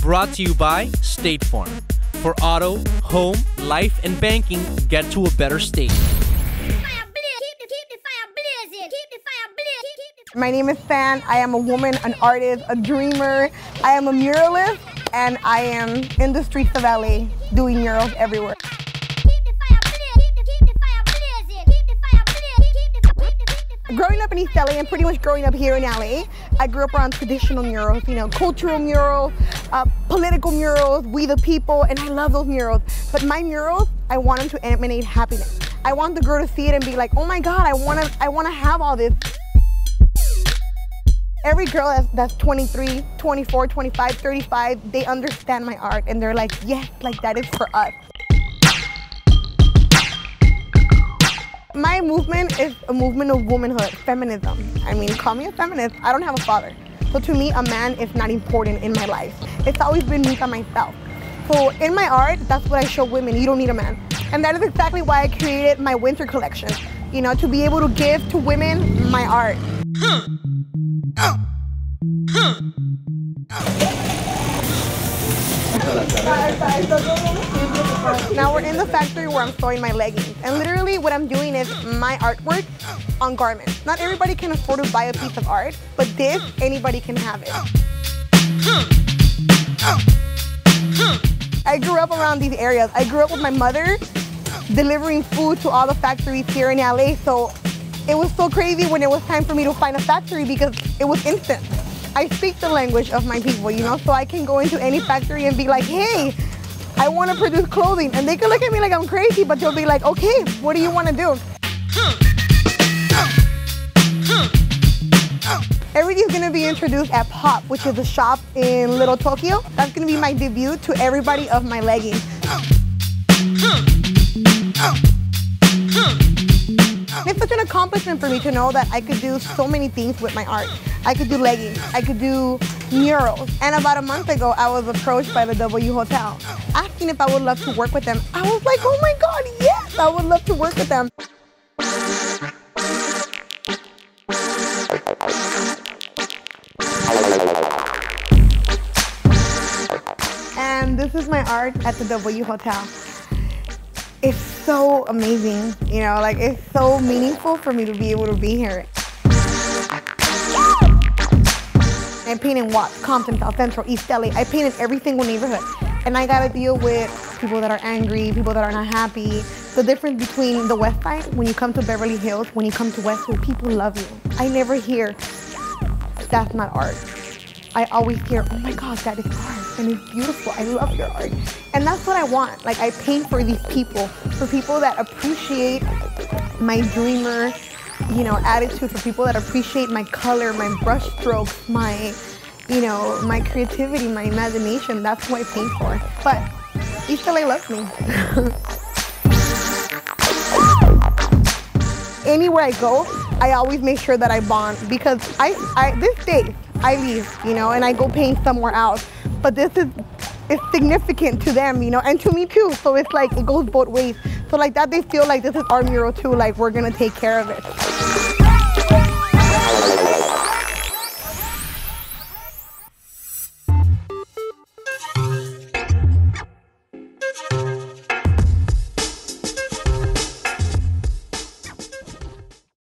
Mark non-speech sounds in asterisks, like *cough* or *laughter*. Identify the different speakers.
Speaker 1: Brought to you by State Farm. For auto, home, life, and banking, get to a better state.
Speaker 2: My name is Sand. I am a woman, an artist, a dreamer. I am a muralist, and I am in the streets of LA doing murals everywhere. Growing up in East LA and pretty much growing up here in LA, I grew up around traditional murals, you know, cultural murals, uh, political murals, we the people, and I love those murals. But my murals, I want them to emanate happiness. I want the girl to see it and be like, oh my God, I wanna, I wanna have all this. Every girl that's, that's 23, 24, 25, 35, they understand my art and they're like, yes, like that is for us. My movement is a movement of womanhood, feminism. I mean, call me a feminist. I don't have a father. So to me, a man is not important in my life. It's always been me by myself. So in my art, that's what I show women. You don't need a man. And that is exactly why I created my winter collection. You know, to be able to give to women my art. Oh. Now we're in the factory where I'm sewing my leggings. And literally what I'm doing is my artwork on garments. Not everybody can afford to buy a piece of art, but this, anybody can have it. I grew up around these areas. I grew up with my mother delivering food to all the factories here in LA. So it was so crazy when it was time for me to find a factory because it was instant. I speak the language of my people, you know, so I can go into any factory and be like, hey, I want to produce clothing. And they can look at me like I'm crazy, but they'll be like, okay, what do you want to do? Everything's gonna be introduced at Pop, which is a shop in Little Tokyo. That's gonna be my debut to everybody of my leggings. Accomplishment for me to know that I could do so many things with my art. I could do leggings, I could do murals. And about a month ago, I was approached by the W Hotel, asking if I would love to work with them. I was like, oh my God, yes, I would love to work with them. And this is my art at the W Hotel. It's so amazing, you know, like it's so meaningful for me to be able to be here. I paint in Watts, Compton, South Central, East LA. I paint in every single neighborhood. And I gotta deal with people that are angry, people that are not happy. The difference between the West Side, when you come to Beverly Hills, when you come to Westwood, people love you. I never hear, that's not art. I always hear, oh my God, that is art, and it's beautiful. I love your art. And that's what I want. Like, I paint for these people, for people that appreciate my dreamer, you know, attitude, for people that appreciate my color, my brush strokes, my, you know, my creativity, my imagination. That's who I paint for. But East loves me. *laughs* Anywhere I go, I always make sure that I bond because I, I this day, I leave, you know, and I go paint somewhere else. But this is it's significant to them, you know, and to me too. So it's like it goes both ways. So like that they feel like this is our mural too, like we're gonna take care of it.